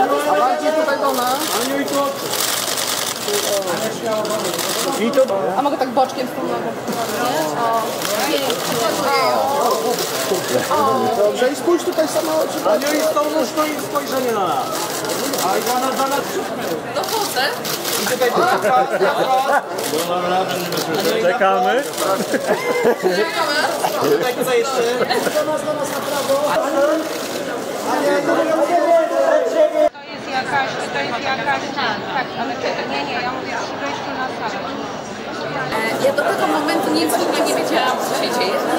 A bardziej tutaj do nas. Aniu i tu i to... A mogę tak boczkiem z tym Dobrze, i spójrz tutaj samo oczy. Aniu i z tą nóżką i spojrzenie na nas. A Iwana za nas Dochodzę. I tutaj do Czekamy. Czekamy. Tutaj tutaj jeszcze. Do nas, do nas na prawo. Ania, tak, ja do tego momentu nic nie wiedziałam, co się dzieje.